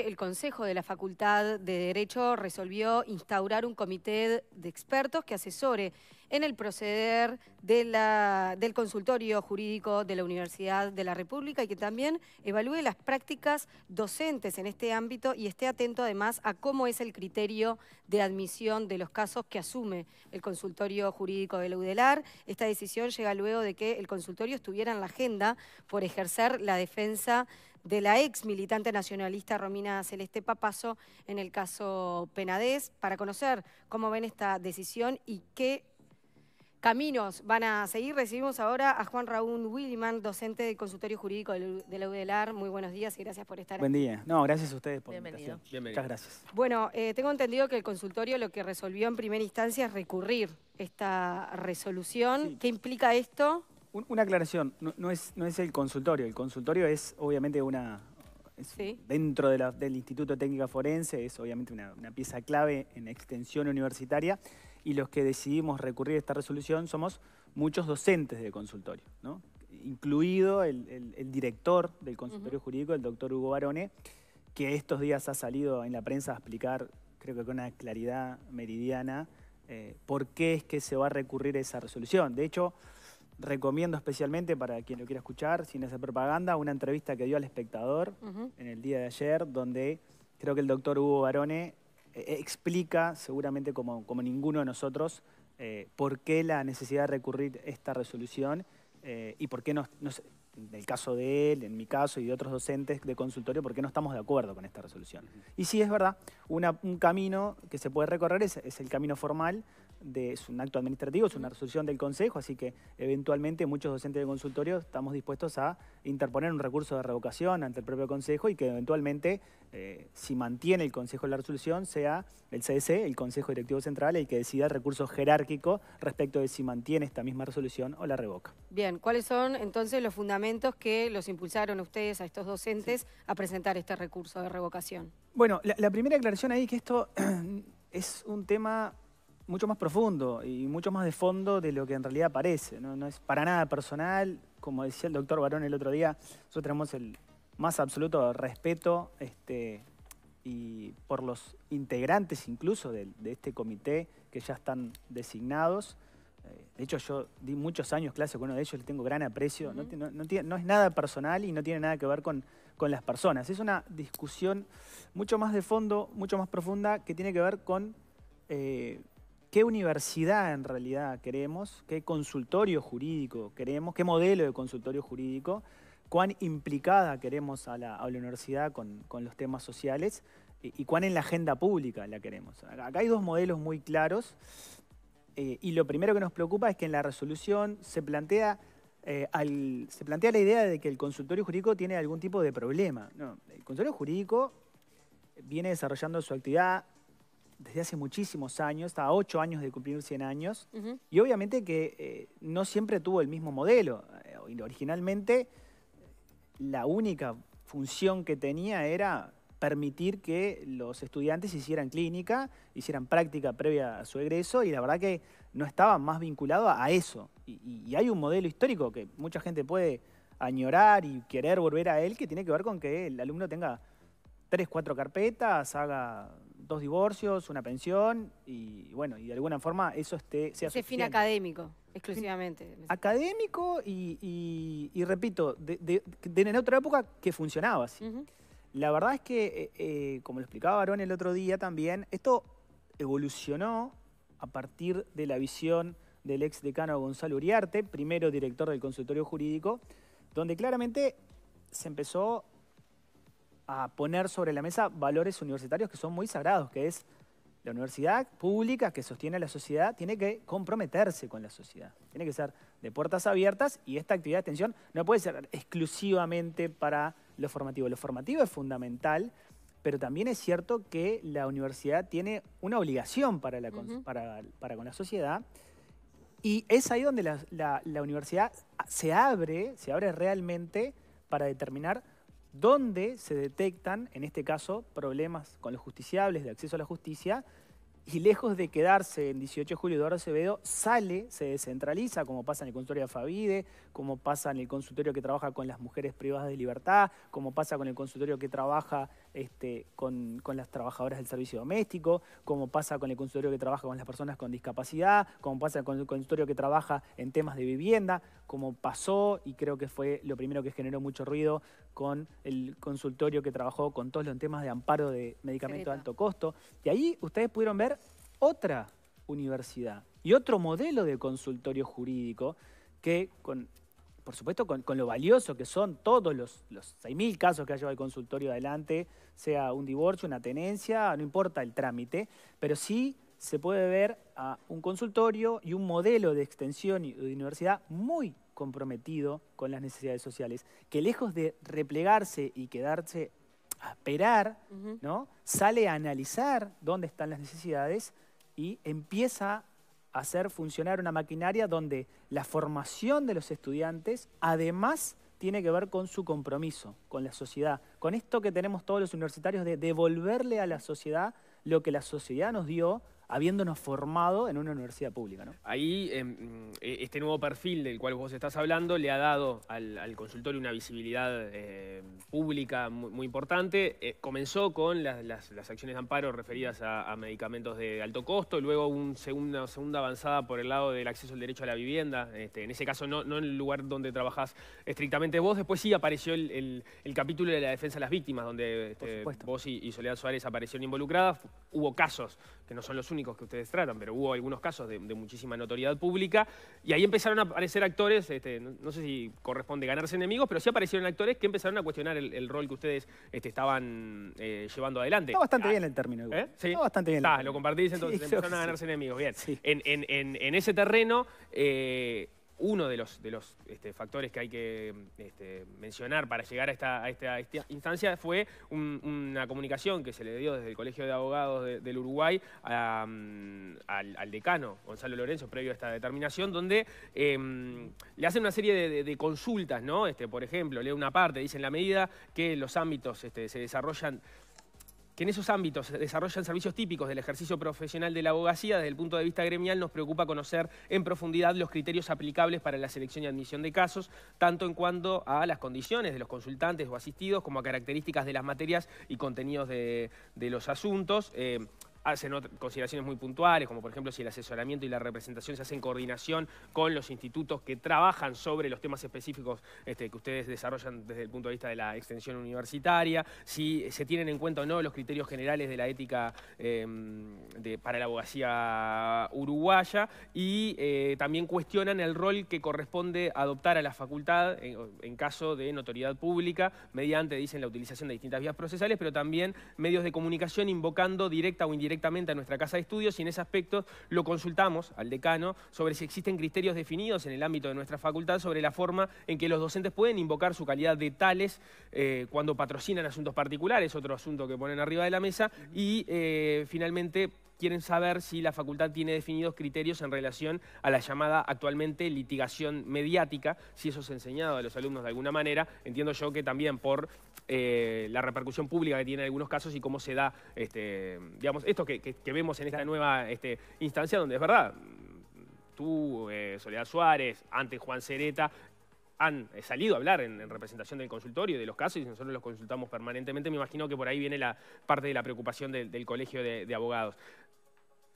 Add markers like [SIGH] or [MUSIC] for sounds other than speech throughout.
el Consejo de la Facultad de Derecho resolvió instaurar un comité de expertos que asesore en el proceder del consultorio jurídico de la Universidad de la República y que también evalúe las prácticas docentes en este ámbito y esté atento además a cómo es el criterio de admisión de los casos que asume el consultorio jurídico de la UDELAR. Esta decisión llega luego de que el consultorio estuviera en la agenda por ejercer la defensa de la ex militante nacionalista Romina Celeste Papazo en el caso Penadez, para conocer cómo ven esta decisión y qué caminos van a seguir. Recibimos ahora a Juan Raúl Williman, docente del consultorio jurídico de la UDELAR. Muy buenos días y gracias por estar aquí. Buen día. No, gracias a ustedes por Bienvenido. Muchas gracias. Bueno, eh, tengo entendido que el consultorio lo que resolvió en primera instancia es recurrir esta resolución. ¿Qué implica esto? Una aclaración, no, es, no es el consultorio. El consultorio es obviamente una, dentro del Instituto de Técnica Forense, es obviamente una, pieza clave en extensión universitaria y los que decidimos recurrir a esta resolución somos muchos docentes de consultorio, ¿no? incluido el, director del consultorio jurídico, el doctor Hugo Barone, que estos días ha salido en la prensa a explicar, creo que con una claridad meridiana, eh, por qué es que se va a recurrir a esa resolución. De hecho, recomiendo especialmente para quien lo quiera escuchar, sin hacer propaganda, una entrevista que dio al espectador en el día de ayer, donde creo que el doctor Hugo Barone eh, explica, seguramente como, como, ninguno de nosotros, eh, por qué la necesidad de recurrir a esta resolución eh, y por qué no, en el caso de él, en mi caso y de otros docentes de consultorio, por qué no estamos de acuerdo con esta resolución. Y sí, es verdad, un camino que se puede recorrer es, es el camino formal es un acto administrativo, es una resolución del Consejo, así que eventualmente muchos docentes de consultorio estamos dispuestos a interponer un recurso de revocación ante el propio Consejo y que eventualmente, eh, si mantiene el Consejo la resolución, sea el CDC, el Consejo Directivo Central, el que decida el recurso jerárquico respecto de si mantiene esta misma resolución o la revoca. Bien, ¿cuáles son entonces los fundamentos que los impulsaron ustedes a estos docentes a presentar este recurso de revocación? Bueno, la, la primera aclaración ahí que esto [CLEARS THROAT] es un tema mucho más profundo y mucho más de fondo de lo que en realidad parece. No, es para nada personal. Como decía el doctor Barón el otro día, nosotros tenemos el más absoluto respeto este, y por los integrantes incluso de, este comité que ya están designados. Eh, de hecho, yo di muchos años clase con uno de ellos, le tengo gran aprecio. no, no, es nada personal y no tiene nada que ver con, con las personas. Es una discusión mucho más de fondo, mucho más profunda, que tiene que ver con eh, qué universidad en realidad queremos, qué consultorio jurídico queremos, qué modelo de consultorio jurídico, cuán implicada queremos a la, universidad con, los temas sociales y, cuán en la agenda pública la queremos. Acá hay dos modelos muy claros eh, y lo primero que nos preocupa es que en la resolución se plantea, eh, se plantea la idea de que el consultorio jurídico tiene algún tipo de problema. el consultorio jurídico viene desarrollando su actividad desde hace muchísimos años, a ocho años de cumplir 100 años, y obviamente que eh, no siempre tuvo el mismo modelo. Eh, originalmente, la única función que tenía era permitir que los estudiantes hicieran clínica, hicieran práctica previa a su egreso, y la verdad que no estaba más vinculado a eso. y hay un modelo histórico que mucha gente puede añorar y querer volver a él, que tiene que ver con que el alumno tenga tres, cuatro carpetas, haga dos divorcios, una pensión y bueno, y de alguna forma eso esté, sea Ese fin académico, exclusivamente. Académico y, repito, de, en otra época que funcionaba así. La verdad es que, eh, eh, como lo explicaba Barón el otro día también, esto evolucionó a partir de la visión del ex decano Gonzalo Uriarte, primero director del consultorio jurídico, donde claramente se empezó a poner sobre la mesa valores universitarios que son muy sagrados, que es la universidad pública que sostiene a la sociedad tiene que comprometerse con la sociedad. Tiene que ser de puertas abiertas y esta actividad de extensión no puede ser exclusivamente para lo formativo. Lo formativo es fundamental, pero también es cierto que la universidad tiene una obligación para, la, para, con la sociedad y es ahí donde la, la universidad se abre, se abre realmente para determinar donde se detectan, en este caso, problemas con los justiciables de acceso a la justicia, y lejos de quedarse en 18 de julio Eduardo Acevedo, sale, se descentraliza, como pasa en el consultorio de Favide, como pasa en el consultorio que trabaja con las mujeres privadas de libertad, como pasa con el consultorio que trabaja este, con, las trabajadoras del servicio doméstico, como pasa con el consultorio que trabaja con las personas con discapacidad, como pasa con el consultorio que trabaja en temas de vivienda, como pasó, y creo que fue lo primero que generó mucho ruido, con el consultorio que trabajó con todos los temas de amparo de medicamentos de alto costo. Y ahí ustedes pudieron ver otra universidad y otro modelo de consultorio jurídico que con por supuesto, con, lo valioso que son todos los, los 6.000 casos que ha llevado el consultorio adelante, sea un divorcio, una tenencia, no importa el trámite, pero sí se puede ver a un consultorio y un modelo de extensión y de universidad muy comprometido con las necesidades sociales, que lejos de replegarse y quedarse a esperar, ¿no? sale a analizar dónde están las necesidades y empieza hacer funcionar una maquinaria donde la formación de los estudiantes además tiene que ver con su compromiso con la sociedad, con esto que tenemos todos los universitarios de devolverle a la sociedad lo que la sociedad nos dio habiéndonos formado en una universidad pública. ¿no? Ahí em, e, este nuevo perfil del cual vos estás hablando le ha dado al, consultorio una visibilidad eh, pública muy, importante. Eh, comenzó con las, acciones de amparo referidas a, medicamentos de alto costo, luego una segunda avanzada por el lado del acceso al derecho a la vivienda, este, en ese caso no, en el lugar donde trabajás estrictamente vos, después sí apareció el, capítulo de la defensa de las víctimas, donde este, vos y, y Soledad Suárez aparecieron involucradas, hubo casos que no son los únicos que ustedes tratan, pero hubo algunos casos de, muchísima notoriedad pública, y ahí empezaron a aparecer actores, este, no, sé si corresponde ganarse enemigos, pero sí aparecieron actores que empezaron a cuestionar el, rol que ustedes este, estaban eh, llevando adelante. Está bastante ah, bien el término. ¿Eh? Está bastante bien. lo compartís, entonces empezaron a ganarse enemigos. Bien. En, ese terreno... Eh, uno de los, de los este, factores que hay que este, mencionar para llegar a esta, esta, instancia fue una comunicación que se le dio desde el Colegio de Abogados del Uruguay mm, al, decano Gonzalo Lorenzo, previo a esta determinación, donde em, le hacen una serie de, consultas, ¿no? Este, por ejemplo, lee una parte, dice en la medida que los ámbitos se desarrollan que en esos ámbitos se desarrollan servicios típicos del ejercicio profesional de la abogacía, desde el punto de vista gremial nos preocupa conocer en profundidad los criterios aplicables para la selección y admisión de casos, tanto en cuanto a las condiciones de los consultantes o asistidos, como a características de las materias y contenidos de, los asuntos. Eh, hacen consideraciones muy puntuales, como por ejemplo si el asesoramiento y la representación se hacen en coordinación con los institutos que trabajan sobre los temas específicos este, que ustedes desarrollan desde el punto de vista de la extensión universitaria, si se tienen en cuenta o no los criterios generales de la ética em, para la abogacía uruguaya y eh, también cuestionan el rol que corresponde adoptar a la facultad en, caso de notoriedad pública mediante, dicen, la utilización de distintas vías procesales, pero también medios de comunicación invocando directa o indirecta directamente a nuestra casa de estudios y en ese aspecto lo consultamos al decano sobre si existen criterios definidos en el ámbito de nuestra facultad sobre la forma en que los docentes pueden invocar su calidad de tales eh, cuando patrocinan asuntos particulares, otro asunto que ponen arriba de la mesa, y eh, finalmente quieren saber si la facultad tiene definidos criterios en relación a la llamada actualmente litigación mediática, si eso es enseñado a los alumnos de alguna manera, entiendo yo que también por eh, la repercusión pública que tiene en algunos casos y cómo se da, este, digamos, esto que, vemos en esta nueva este, instancia donde es verdad, tú, eh, Soledad Suárez, antes Juan Cereta, han eh, salido a hablar en, representación del consultorio de los casos y nosotros los consultamos permanentemente. Me imagino que por ahí viene la parte de la preocupación del, Colegio de, Abogados.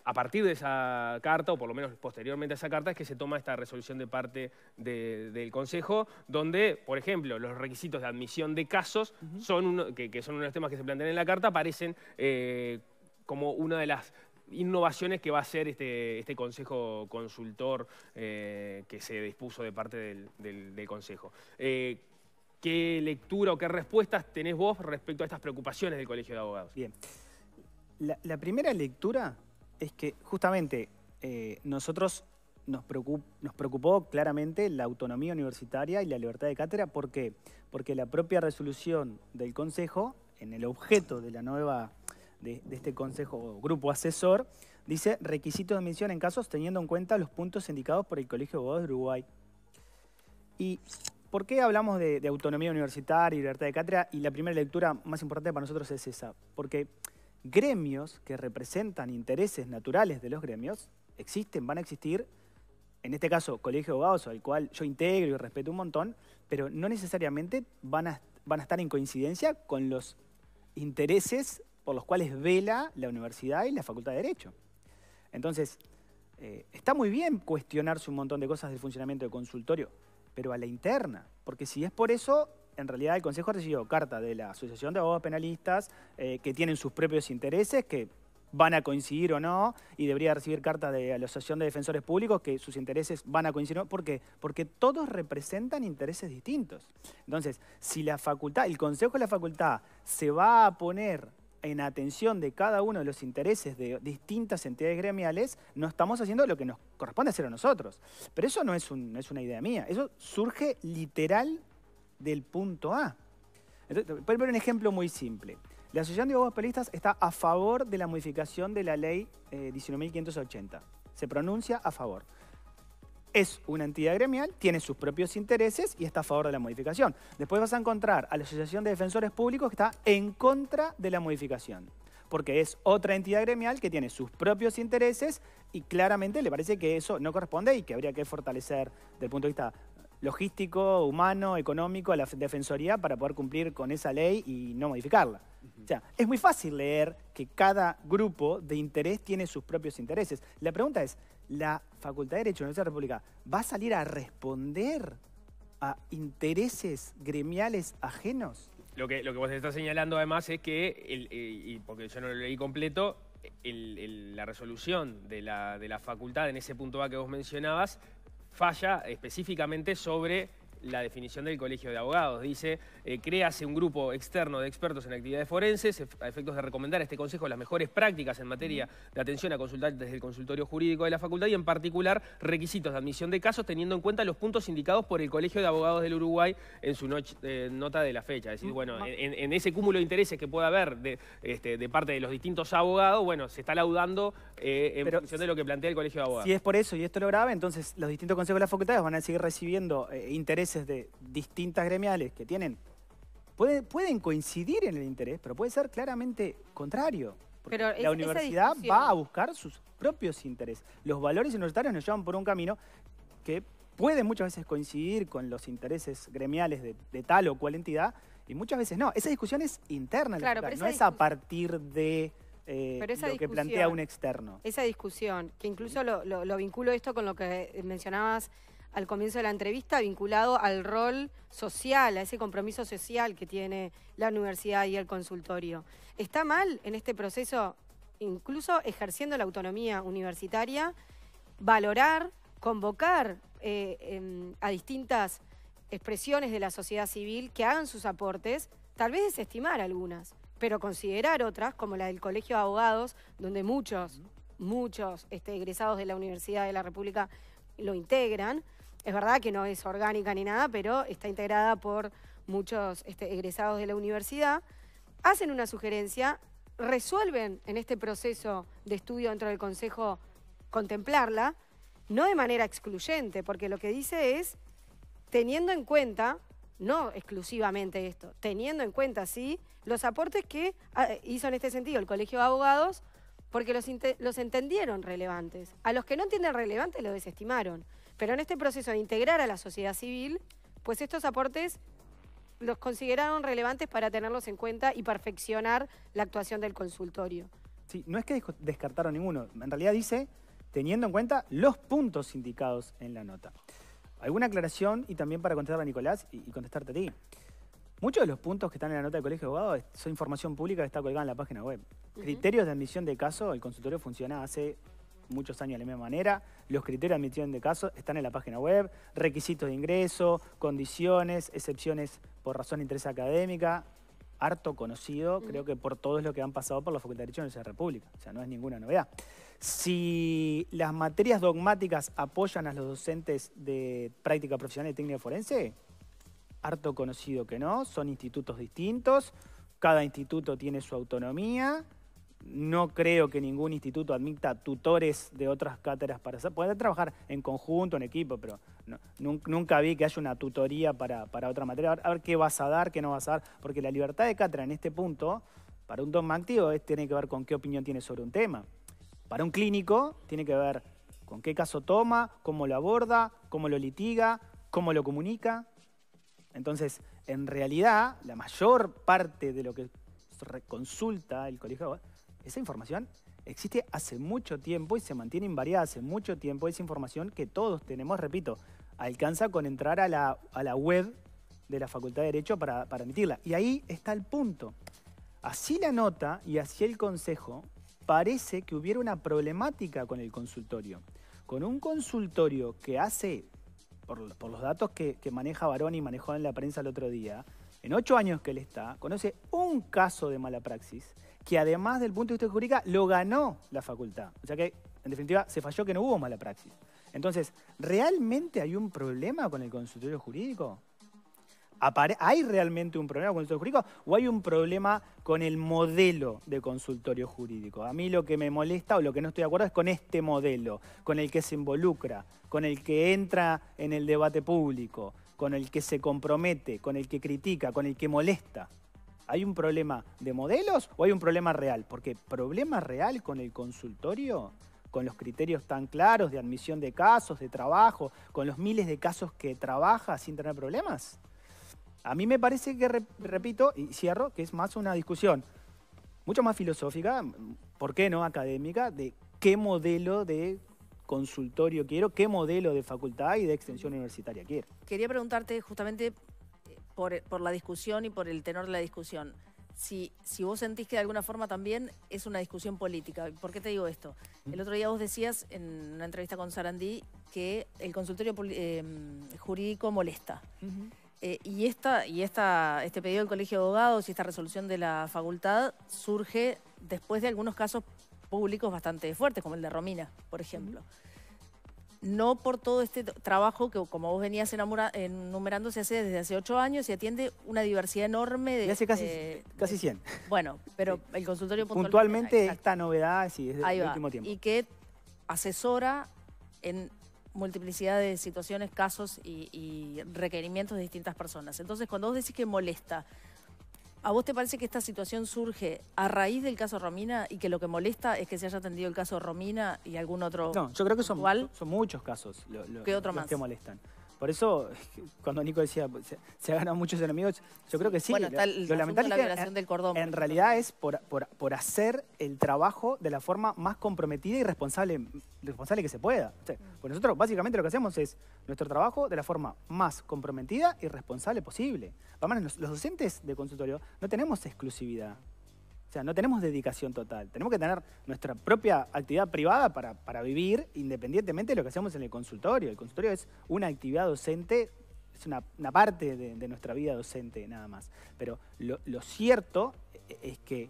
A partir de esa carta, o por lo menos posteriormente a esa carta, es que se toma esta resolución de parte del Consejo, donde, por ejemplo, los requisitos de admisión de casos, son que, son uno de los temas que se plantean en la carta, aparecen eh, como una de las innovaciones que va a ser este, este Consejo Consultor eh, que se dispuso de parte del, Consejo. Eh, ¿Qué lectura o qué respuestas tenés vos respecto a estas preocupaciones del Colegio de Abogados? Bien. La, primera lectura es que justamente eh, nosotros nos, nos preocupó claramente la autonomía universitaria y la libertad de cátedra. ¿Por qué? Porque la propia resolución del Consejo, en el objeto de la nueva de, este consejo o grupo asesor, dice requisito de admisión en casos teniendo en cuenta los puntos indicados por el Colegio de Abogados de Uruguay. ¿Y por qué hablamos de, autonomía universitaria y libertad de cátedra? Y la primera lectura más importante para nosotros es esa, porque gremios que representan intereses naturales de los gremios existen, van a existir, en este caso Colegio de Abogados, al cual yo integro y respeto un montón, pero no necesariamente van a, estar en coincidencia con los intereses por los cuales vela la universidad y la Facultad de Derecho. Entonces, eh, está muy bien cuestionarse un montón de cosas del funcionamiento del consultorio, pero a la interna, porque si es por eso, en realidad el Consejo ha recibido carta de la Asociación de Abogados Penalistas eh, que tienen sus propios intereses, que van a coincidir o no, y debería recibir carta de la Asociación de Defensores Públicos que sus intereses van a coincidir o no. ¿Por qué? Porque todos representan intereses distintos. Entonces, si la facultad, el Consejo de la Facultad se va a poner en atención de cada uno de los intereses de distintas entidades gremiales, no estamos haciendo lo que nos corresponde hacer a nosotros. Pero eso no es, es una idea mía, eso surge literal del punto A. Entonces, voy ver un ejemplo muy simple. La Asociación de Abogados Penalistas está a favor de la modificación de la ley 19.580. Eh, Se pronuncia a favor. Es una entidad gremial, tiene sus propios intereses y está a favor de la modificación. Después vas a encontrar a la Asociación de Defensores Públicos que está en contra de la modificación. Porque es otra entidad gremial que tiene sus propios intereses y claramente le parece que eso no corresponde y que habría que fortalecer desde el punto de vista logístico, humano, económico a la Defensoría para poder cumplir con esa ley y no modificarla. O sea, es muy fácil leer que cada grupo de interés tiene sus propios intereses. La pregunta es, ¿la Facultad de Derecho de la Universidad de la República va a salir a responder a intereses gremiales ajenos? Lo que, lo que vos estás señalando además es que, eh, y porque yo no lo leí completo, la resolución de la, de la facultad en ese punto A que vos mencionabas falla específicamente sobre la definición del Colegio de Abogados. Dice, eh, créase un grupo externo de expertos en actividades forenses a efectos de recomendar a este Consejo las mejores prácticas en materia de atención a consultantes desde el consultorio jurídico de la facultad y en particular requisitos de admisión de casos teniendo en cuenta los puntos indicados por el Colegio de Abogados del Uruguay en su eh, nota de la fecha. Es decir, bueno, en, ese cúmulo de intereses que pueda haber de, este, de parte de los distintos abogados, bueno, se está laudando eh, en función de lo que plantea el Colegio de Abogados. Si es por eso y esto lo grave, entonces los distintos consejos de las facultades van a seguir recibiendo intereses de distintas gremiales que tienen, pueden coincidir en el interés, pero puede ser claramente contrario. Pero la universidad va a buscar sus propios intereses. Los valores universitarios nos llevan por un camino que puede muchas veces coincidir con los intereses gremiales de, tal o cual entidad y muchas veces no. Esa discusión es interna, no es a partir de eh, lo que plantea un externo. Esa discusión, que incluso lo, lo vinculo esto con lo que mencionabas al comienzo de la entrevista vinculado al rol social, a ese compromiso social que tiene la universidad y el consultorio. ¿Está mal en este proceso, incluso ejerciendo la autonomía universitaria, valorar, convocar eh, em, a distintas expresiones de la sociedad civil que hagan sus aportes, tal vez desestimar algunas, pero considerar otras, como la del Colegio de Abogados, donde muchos, muchos este, egresados de la Universidad de la República lo integran, es verdad que no es orgánica ni nada, pero está integrada por muchos este, egresados de la universidad. Hacen una sugerencia, resuelven en este proceso de estudio dentro del Consejo contemplarla, no de manera excluyente, porque lo que dice es, teniendo en cuenta, no exclusivamente esto, teniendo en cuenta, sí, los aportes que ah, hizo en este sentido el Colegio de Abogados, porque los, los entendieron relevantes. A los que no entienden relevantes lo desestimaron. Pero en este proceso de integrar a la sociedad civil, pues estos aportes los consideraron relevantes para tenerlos en cuenta y perfeccionar la actuación del consultorio. Sí, no es que descartaron ninguno, en realidad dice teniendo en cuenta los puntos indicados en la nota. ¿Alguna aclaración y también para contestar a Nicolás y, contestarte a ti? Muchos de los puntos que están en la nota del Colegio de Abogados son información pública que está colgada en la página web. Criterios de admisión de caso, el consultorio funciona hace muchos años de la misma manera. Los criterios de admisión de caso están en la página web, requisitos de ingreso, condiciones, excepciones por razón de interés académica, harto conocido, creo que por todos los que han pasado por la Facultad de Derecho de la República, o sea, no es ninguna novedad. Si las materias dogmáticas apoyan a los docentes de práctica profesional y técnica forense, harto conocido que no, son institutos distintos, cada instituto tiene su autonomía, no creo que ningún instituto admita tutores de otras cátedras para hacer. Puede trabajar en conjunto, en equipo, pero nunca vi que haya una tutoría para, otra materia. A ver, qué vas a dar, qué no vas a dar. Porque la libertad de cátedra en este punto, para un dogma activo, tiene que ver con qué opinión tiene sobre un tema. Para un clínico, tiene que ver con qué caso toma, cómo lo aborda, cómo lo litiga, cómo lo comunica. Entonces, en realidad, la mayor parte de lo que consulta el colegio, esa información existe hace mucho tiempo y se mantiene invariada hace mucho tiempo. Esa información que todos tenemos, repito, alcanza con entrar a la, a la web de la Facultad de Derecho para, para emitirla. Y ahí está el punto. Así la nota y así el consejo, parece que hubiera una problemática con el consultorio. Con un consultorio que hace, por, los datos que, maneja Barón y manejó en la prensa el otro día, en ocho años que él está, conoce un caso de mala praxis que además del punto de vista jurídico lo ganó la facultad. O sea que, en definitiva, se falló que no hubo mala praxis. Entonces, ¿realmente hay un problema con el consultorio jurídico? ¿Hay realmente un problema con el consultorio jurídico o hay un problema con el modelo de consultorio jurídico? A mí lo que me molesta o lo que no estoy de acuerdo es con este modelo, con el que se involucra, con el que entra en el debate público, con el que se compromete, con el que critica, con el que molesta. ¿Hay un problema de modelos o hay un problema real? Porque problema real con el consultorio, con los criterios tan claros de admisión de casos, de trabajo, con los miles de casos que trabaja sin tener problemas. A mí me parece que, repito, y cierro, que es más una discusión mucho más filosófica, ¿por qué no académica, de qué modelo de consultorio quiero, qué modelo de facultad y de extensión universitaria quiero. Quería preguntarte justamente eh, por, la discusión y por el tenor de la discusión. Si, si, vos sentís que de alguna forma también es una discusión política. ¿Por qué te digo esto? El otro día vos decías en una entrevista con Sarandí que el consultorio eh, jurídico molesta. Eh, y esta, y esta, este pedido del Colegio de Abogados y esta resolución de la facultad surge después de algunos casos públicos bastante fuertes, como el de Romina, por ejemplo. No por todo este trabajo que, como vos venías enumerando, se hace desde hace ocho años y atiende una diversidad enorme de... hace casi, casi 100. Bueno, pero el consultorio puntualmente... Puntualmente esta novedad, sí, es del último tiempo. Y que asesora en multiplicidad de situaciones, casos y, requerimientos de distintas personas. Entonces, cuando vos decís que molesta, ¿a vos te parece que esta situación surge a raíz del caso Romina y que lo que molesta es que se haya atendido el caso Romina y algún otro No, yo creo que son, son muchos casos lo, ¿Qué otro que molestan. Por eso, [LAUGHS] cuando Nico decía, se, ha ganado muchos enemigos, yo creo que sí. Bueno, está lo, lamentable la violación del cordón. En realidad es por, por, hacer el trabajo de la forma más comprometida y responsable, responsable que se pueda. pues nosotros básicamente lo que hacemos es nuestro trabajo de la forma más comprometida y responsable posible. Vamos, los docentes de consultorio no tenemos exclusividad. Sea, no tenemos dedicación total. Tenemos que tener nuestra propia actividad privada para, vivir independientemente de lo que hacemos en el consultorio. El consultorio es una actividad docente, es una, parte de, nuestra vida docente nada más. Pero lo, lo cierto es que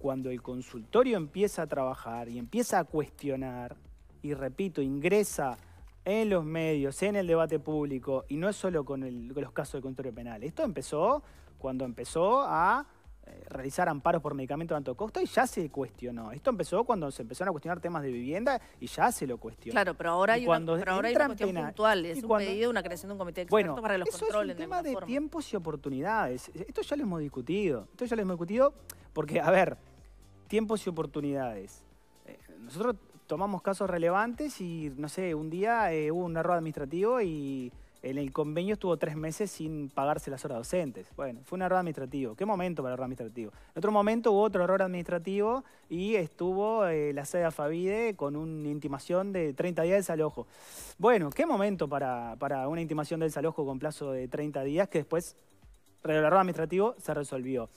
cuando el consultorio empieza a trabajar y empieza a cuestionar, y repito, ingresa en los medios, en el debate público, y no es solo con, los casos del consultorio penal. Esto empezó cuando empezó a realizar amparos por medicamentos de alto costo y ya se cuestionó. Esto empezó cuando se empezaron a cuestionar temas de vivienda y ya se lo cuestionó. Claro, pero ahora hay, una, pero ahora hay una cuestión puntual, es un pedido, una creación de un comité de expertos para los controles. Es un tema de, tiempos y oportunidades. Esto ya lo hemos discutido. Esto ya lo hemos discutido porque, a ver, tiempos y oportunidades. Eh, nosotros tomamos casos relevantes y, no sé, un día eh, hubo un error administrativo y en el convenio estuvo tres meses sin pagarse las horas docentes. Bueno, fue un error administrativo. ¿Qué momento para el error administrativo? En otro momento hubo otro error administrativo y estuvo eh, la sede de Afavide con una intimación de 30 días de desalojo. Bueno, ¿qué momento para, una intimación de desalojo con plazo de 30 días que después, el error administrativo, se resolvió?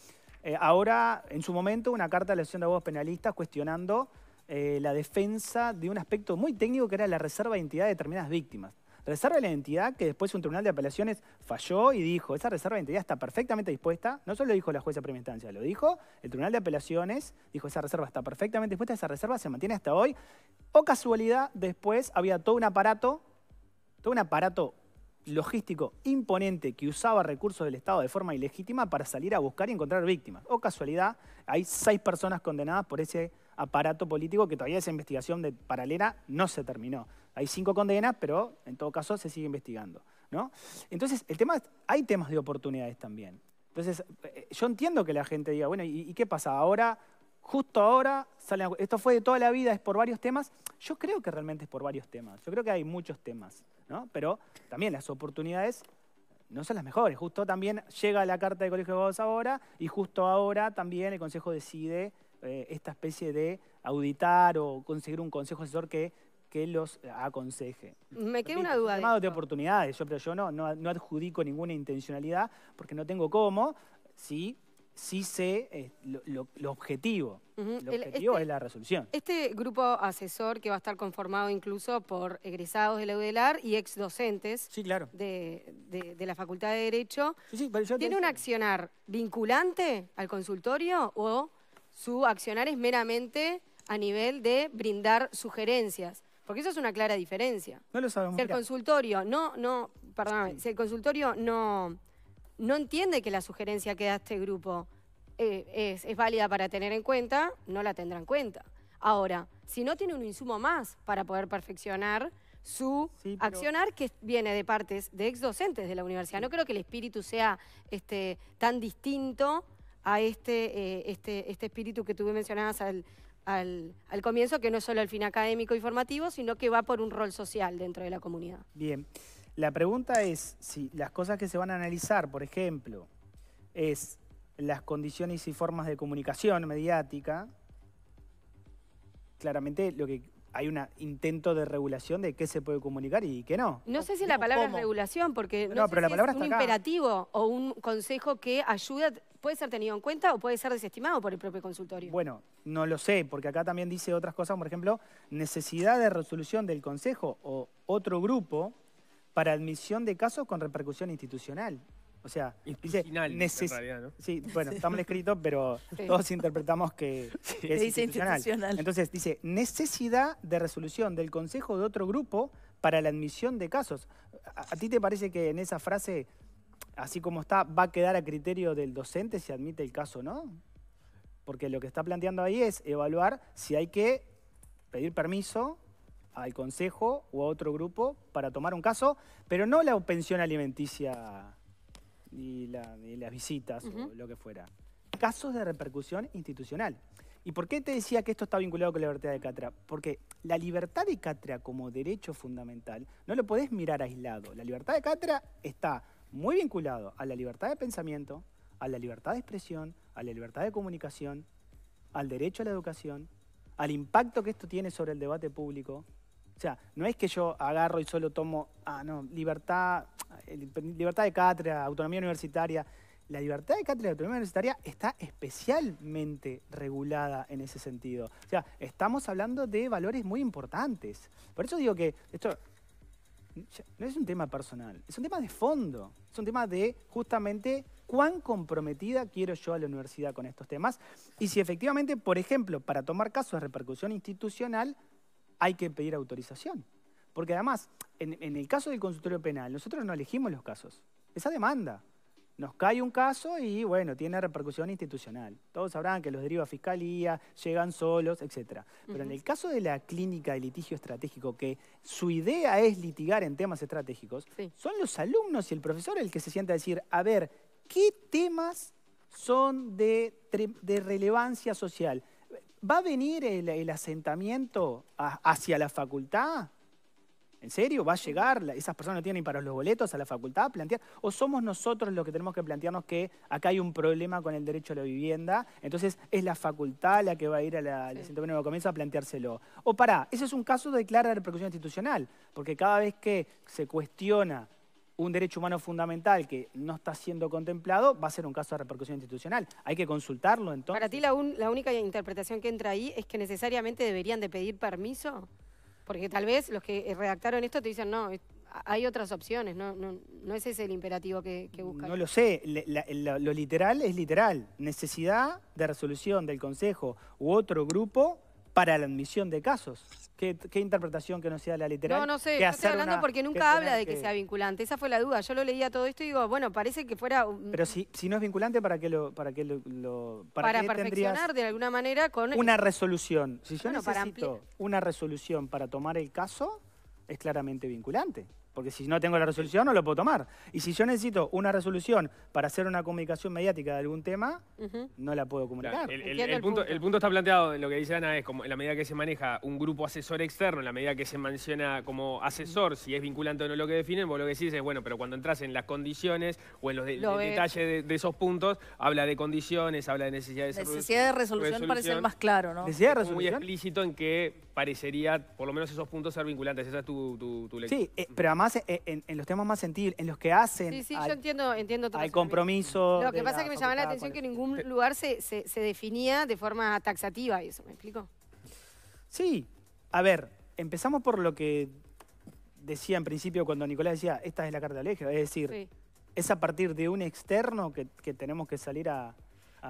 Eh, ahora, en su momento, una carta de la Asociación de Abogados Penalistas cuestionando eh, la defensa de un aspecto muy técnico que era la reserva de identidad de determinadas víctimas. Reserva de la identidad que después un tribunal de apelaciones falló y dijo, esa reserva de identidad está perfectamente dispuesta, no solo lo dijo la jueza primera instancia, lo dijo el tribunal de apelaciones, dijo esa reserva está perfectamente dispuesta, esa reserva se mantiene hasta hoy. O casualidad, después había todo un aparato, todo un aparato logístico imponente que usaba recursos del Estado de forma ilegítima para salir a buscar y encontrar víctimas. O casualidad, hay seis personas condenadas por ese aparato político que todavía esa investigación de paralela no se terminó. Hay cinco condenas, pero en todo caso se sigue investigando. ¿no? Entonces, el tema hay temas de oportunidades también. Entonces, eh, yo entiendo que la gente diga, bueno, ¿y, qué pasa? Ahora, justo ahora, esto fue de toda la vida, es por varios temas. Yo creo que realmente es por varios temas. Yo creo que hay muchos temas, ¿no? Pero también las oportunidades no son las mejores. Justo también llega la carta del Colegio de Abogados ahora y justo ahora también el Consejo decide eh, esta especie de auditar o conseguir un consejo asesor que, que los aconseje. Me queda una duda. de, de oportunidades, yo, pero yo no, no, no adjudico ninguna intencionalidad porque no tengo cómo. Sí, sí sé eh, lo, objetivo. Lo objetivo este es la resolución. Este grupo asesor que va a estar conformado incluso por egresados de la UDELAR y ex docentes sí, claro. de, la Facultad de Derecho, ¿tiene un accionar vinculante al consultorio o su accionar es meramente a nivel de brindar sugerencias? Porque eso es una clara diferencia. No lo sabemos. Si el consultorio no, no, perdóname, si el consultorio no no entiende que la sugerencia que da este grupo eh, es, válida para tener en cuenta, no la tendrá en cuenta. Ahora, si no tiene un insumo más para poder perfeccionar su accionar que viene de partes de ex docentes de la universidad. No creo que el espíritu sea este, tan distinto a este, eh, este, este espíritu que tú mencionabas al, al, al, comienzo, que no es solo el fin académico y formativo, sino que va por un rol social dentro de la comunidad. Bien. La pregunta es si las cosas que se van a analizar, por ejemplo, es las condiciones y formas de comunicación mediática, claramente lo que hay un intento de regulación de qué se puede comunicar y qué no. No sé si la palabra es regulación, porque no, sé pero la palabra es un imperativo o un consejo que ayuda, puede ser tenido en cuenta o puede ser desestimado por el propio consultorio. Bueno, no lo sé, porque acá también dice otras cosas, por ejemplo, necesidad de resolución del consejo o otro grupo para admisión de casos con repercusión institucional. O sea, dice, en realidad, ¿no? Sí, bueno, está mal escrito, pero [LAUGHS] todos interpretamos que, es institucional. Entonces dice, necesidad de resolución del Consejo de otro grupo para la admisión de casos. ¿A, ti te parece que en esa frase, así como está, va a quedar a criterio del docente si admite el caso o no? Porque lo que está planteando ahí es evaluar si hay que pedir permiso al consejo o a otro grupo para tomar un caso, pero no la pensión alimenticia ni, las visitas o lo que fuera. Casos de repercusión institucional. ¿Y por qué te decía que esto está vinculado con la libertad de cátedra? Porque la libertad de cátedra como derecho fundamental no lo podés mirar aislado. La libertad de cátedra está muy vinculado a la libertad de pensamiento, a la libertad de expresión, a la libertad de comunicación, al derecho a la educación, al impacto que esto tiene sobre el debate público, o sea, no es que yo agarro y solo tomo, ah, no, libertad, libertad de cátedra, autonomía universitaria. La libertad de cátedra y autonomía universitaria está especialmente regulada en ese sentido. O sea, estamos hablando de valores muy importantes. Por eso digo que esto no es un tema personal, es un tema de fondo. Es un tema de justamente cuán comprometida quiero yo a la universidad con estos temas y si efectivamente, por ejemplo, para tomar casos de repercusión institucional, hay que pedir autorización. Porque además, en, el caso del consultorio penal, nosotros no elegimos los casos. Esa demanda. Nos cae un caso y, bueno, tiene repercusión institucional. Todos sabrán que los deriva a fiscalía, llegan solos, etc. Pero en el caso de la clínica de litigio estratégico, que su idea es litigar en temas estratégicos, son los alumnos y el profesor el que se sienta a decir, a ver, ¿qué temas son de, de relevancia social? ¿Va a venir el, asentamiento hacia la facultad? ¿En serio? ¿Va a llegar? ¿Esas personas no tienen para los boletos a la facultad a plantear? ¿O somos nosotros los que tenemos que plantearnos que acá hay un problema con el derecho a la vivienda? Entonces es la facultad la que va a ir a la, al de Nuevo Comienzo a planteárselo. O para, ese es un caso de clara repercusión institucional, porque cada vez que se cuestiona un derecho humano fundamental que no está siendo contemplado, va a ser un caso de repercusión institucional. Hay que consultarlo entonces. Para ti la, única interpretación que entra ahí es que necesariamente deberían de pedir permiso, porque tal vez los que redactaron esto te dicen, no, hay otras opciones, no, no, es ese el imperativo que, que buscan. No lo sé, lo literal es literal. Necesidad de resolución del Consejo u otro grupo para la admisión de casos. ¿Qué, interpretación que no sea la literal? No, no sé, estoy hablando porque nunca habla de que, sea vinculante. Esa fue la duda. Yo lo leía todo esto y digo, bueno, parece que fuera... Pero si, si no es vinculante, ¿para qué lo...? Para, qué lo, para, perfeccionar de alguna manera con... Una resolución. Si yo necesito una resolución para tomar el caso, es claramente vinculante. Porque si no tengo la resolución no lo puedo tomar. Y si yo necesito una resolución para hacer una comunicación mediática de algún tema, no la puedo comunicar. el, punto, está planteado, lo que dice Ana es como en la medida que se maneja un grupo asesor externo, en la medida que se menciona como asesor, si es vinculante o no lo que definen, vos lo que decís es, bueno, pero cuando entras en las condiciones o en los detalles de, esos puntos, habla de condiciones, habla de necesidades de Necesidad de resolución, parece el más claro, ¿no? Necesidad de resolución. Muy explícito en que parecería, por lo menos esos puntos, ser vinculantes. Esa es tu, tu, lectura. Sí, eh, pero eh, en, los temas más sentidos, en los que hacen. Sí, sí, yo entiendo, entiendo Hay compromiso. Lo que pasa es que me llama la atención que en ningún lugar se, se, definía de forma taxativa eso, ¿me explico? Sí. A ver, empezamos por lo que decía en principio cuando Nicolás decía, esta es la carta de colegio. Es decir, es a partir de un externo que, que tenemos que salir a,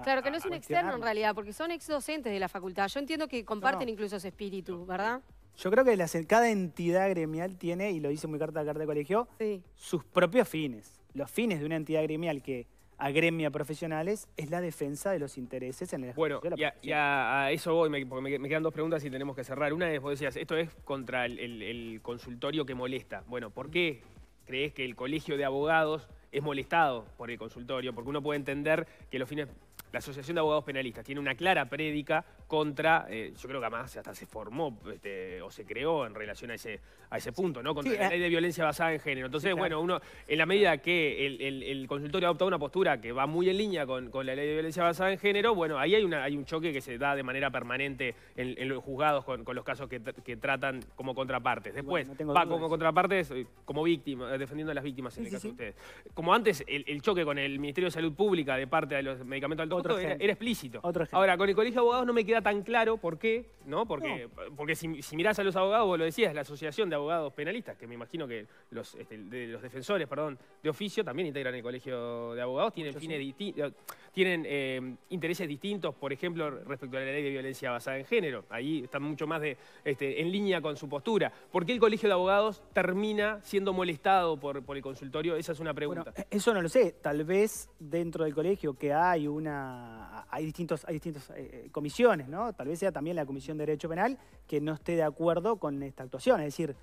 claro, que no es un externo en realidad, porque son ex docentes de la facultad. Yo entiendo que comparten incluso ese espíritu, ¿verdad? Yo creo que cada entidad gremial tiene, y lo dice muy carta a carta de colegio, sus propios fines. Los fines de una entidad gremial que agremia profesionales es la defensa de los intereses en el Bueno, y, a, eso voy, porque me, quedan dos preguntas y tenemos que cerrar. Una es, vos decías, esto es contra el consultorio que molesta. Bueno, ¿por qué crees que el colegio de abogados es molestado por el consultorio? Porque uno puede entender que los fines la Asociación de Abogados Penalistas tiene una clara prédica contra, eh, yo creo que además hasta se formó este, o se creó en relación a ese, a ese punto, ¿no? Contra la eh. ley de violencia basada en género. Entonces, bueno, uno, en la medida que el, consultorio ha adoptado una postura que va muy en línea con, la ley de violencia basada en género, bueno, ahí hay, una, hay un choque que se da de manera permanente en, los juzgados con, los casos que, tratan como contrapartes. Después, va como contrapartes, eh, como víctima, defendiendo a las víctimas en el caso de ustedes. Como antes, el, choque con el Ministerio de Salud Pública de parte de los medicamentos alto era, explícito. Ahora, con el Colegio de Abogados no me queda tan claro por qué, ¿no? Porque, porque si, si, mirás a los abogados, vos lo decías, la Asociación de Abogados Penalistas, que me imagino que los, este, de, los defensores, perdón, de oficio también integran el Colegio de Abogados, tienen fines distintos tienen eh, intereses distintos, por ejemplo, respecto a la ley de violencia basada en género. Ahí están mucho más de, este, en línea con su postura. ¿Por qué el Colegio de Abogados termina siendo molestado por, por el consultorio? Esa es una pregunta. E-, eso no lo sé. Tal vez dentro del colegio que hay una hay distintos hay distintas eh, eh, comisiones, ¿no? Tal vez sea también la Comisión de Derecho Penal que no esté de acuerdo con esta actuación. Es decir,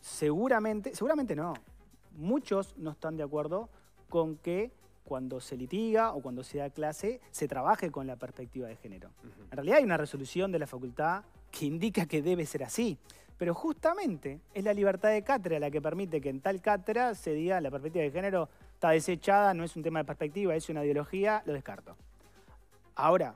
seguramente, seguramente no. Muchos no están de acuerdo con que cuando se litiga o cuando se da clase, se trabaje con la perspectiva de género. En realidad hay una resolución de la facultad que indica que debe ser así, pero justamente es la libertad de cátedra la que permite que en tal cátedra se diga la perspectiva de género está desechada, no es un tema de perspectiva, es una ideología, lo descarto. Ahora,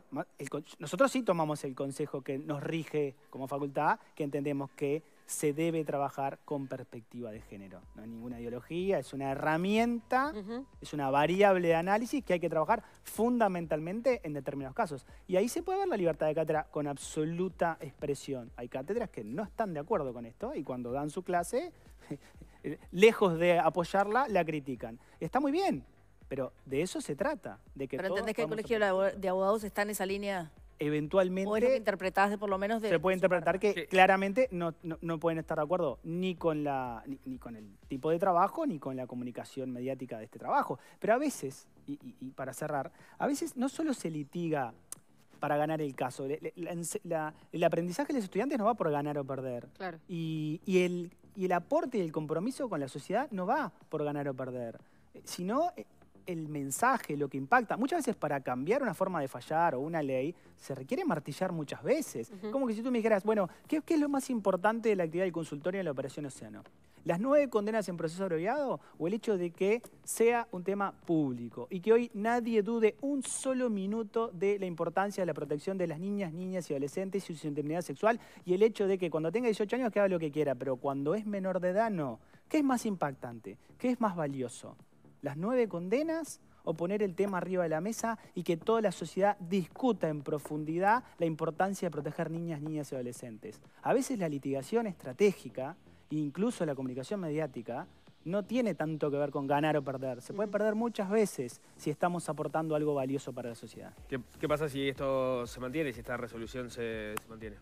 nosotros sí tomamos el consejo que nos rige como facultad, que entendemos que se debe trabajar con perspectiva de género. No hay ninguna ideología, es una herramienta, es una variable de análisis que hay que trabajar fundamentalmente en determinados casos. Y ahí se puede ver la libertad de cátedra con absoluta expresión. Hay cátedras que no están de acuerdo con esto y cuando dan su clase, [LAUGHS] lejos de apoyarla, la critican. Está muy bien, pero de eso se trata. De que ¿Pero entendés que el Colegio de Abogados está en esa línea eventualmente... O es lo por lo menos de... Se puede interpretar que claramente no, no, pueden estar de acuerdo ni con, la, ni, con el tipo de trabajo ni con la comunicación mediática de este trabajo. Pero a veces, y, para cerrar, a veces no solo se litiga para ganar el caso. el aprendizaje de los estudiantes no va por ganar o perder. Claro. Y, el, y el aporte y el compromiso con la sociedad no va por ganar o perder. Sino el mensaje, lo que impacta. Muchas veces para cambiar una forma de fallar o una ley se requiere martillar muchas veces. Como que si tú me dijeras, bueno, ¿qué, es lo más importante de la actividad del consultorio en la Operación Océano? ¿Las nueve condenas en proceso abreviado o el hecho de que sea un tema público y que hoy nadie dude un solo minuto de la importancia de la protección de las niñas, niñas y adolescentes y su integridad sexual y el hecho de que cuando tenga 18 años que haga lo que quiera, pero cuando es menor de edad no? ¿Qué es más impactante? ¿Qué es más valioso? Las nueve condenas o poner el tema arriba de la mesa y que toda la sociedad discuta en profundidad la importancia de proteger niñas, niñas y adolescentes. A veces la litigación estratégica, incluso la comunicación mediática, no tiene tanto que ver con ganar o perder. Se puede perder muchas veces si estamos aportando algo valioso para la sociedad. ¿Qué, pasa si esto se mantiene, si esta resolución se, se mantiene?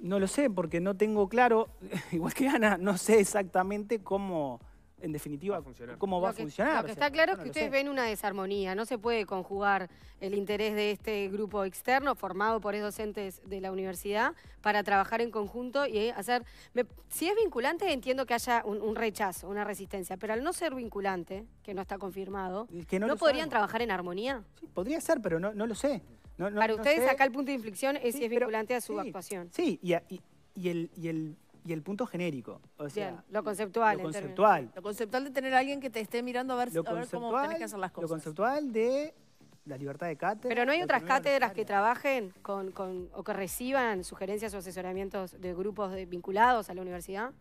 No lo sé, porque no tengo claro, [LAUGHS] igual que Ana, no sé exactamente cómo en definitiva, Va a funcionar. cómo va a funcionar. Lo o que sea, está claro es que ustedes ven una desarmonía. No se puede conjugar el interés de este grupo externo formado por ex docentes de la universidad para trabajar en conjunto y hacer... me- si es vinculante, entiendo que haya un, un rechazo, una resistencia, pero al no ser vinculante, que no está confirmado, Es que ¿no, podrían sabemos. trabajar en armonía? Sí, podría ser, pero no, no lo sé. No- no- para no ustedes sé. acá el punto de inflexión es Sí, si es pero- vinculante a su sí, actuación. Sí, y, a- y- y el, y, el, y el punto genérico. O sea, Bien, lo conceptual. lo conceptual. Lo conceptual de tener a alguien que te esté mirando a ver, Lo a ver cómo tenés que hacer las lo cosas. conceptual de la libertad de cátedra. Pero no hay otras cátedras que trabajen con, con- o que reciban sugerencias o asesoramientos de grupos de- vinculados a la universidad.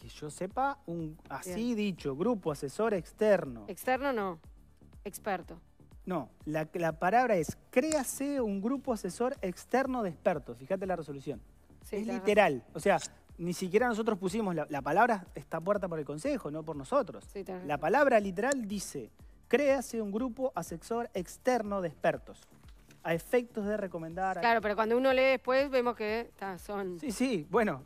Que yo sepa, un así Bien. dicho, grupo asesor externo. Externo no, experto. No, la, la palabra es, créase un grupo asesor externo de expertos. Fíjate la resolución. Sí, es literal. O sea, ni siquiera nosotros pusimos, la, la palabra está puerta por el Consejo, no por nosotros. Sí, La palabra literal dice, créase un grupo asesor externo de expertos. A efectos de recomendar... a- Claro, pero cuando uno lee después vemos que ta, son... Sí, sí, bueno,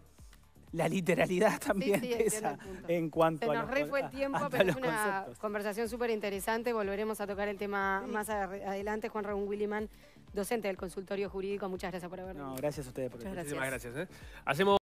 la literalidad también sí, pesa punto. en cuanto Se a nos re fue el tiempo, pero es una conceptos. conversación súper interesante. Volveremos a tocar el tema más adelante. Juan Raúl Williman, docente del consultorio jurídico. Muchas gracias por haber venido. No, gracias a ustedes por Muchas gracias. Muchísimas gracias. ¿eh? Hacemos